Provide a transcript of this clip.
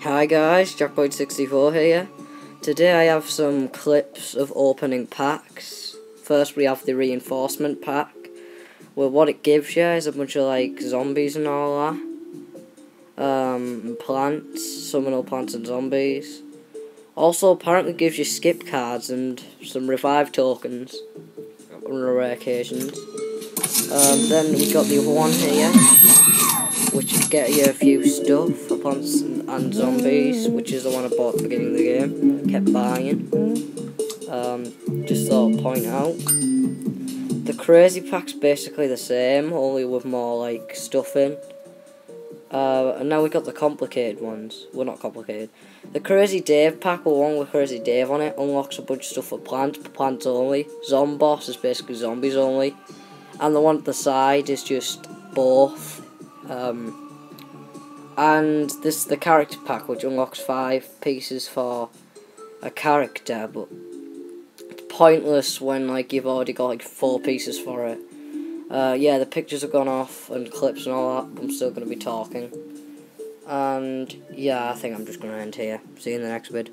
Hi guys, Jackboyd64 here. Today I have some clips of opening packs. First we have the reinforcement pack. Well what it gives you is a bunch of like zombies and all that. Um, plants, summonal plants and zombies. Also apparently gives you skip cards and some revive tokens on rare occasions. Um, then we got the other one here get you a few stuff upon and zombies, which is the one I bought at the beginning of the game. Kept buying. Um, just thought I'd point out. The crazy pack's basically the same, only with more like stuff in. Uh, and now we got the complicated ones. Well, not complicated. The Crazy Dave pack, along with Crazy Dave on it, unlocks a bunch of stuff for plants, plants only. Zomboss is basically zombies only. And the one at the side is just both. Um, and this is the character pack, which unlocks five pieces for a character, but it's pointless when like you've already got like four pieces for it. Uh, yeah, the pictures have gone off and clips and all that. I'm still going to be talking. And yeah, I think I'm just going to end here. See you in the next vid.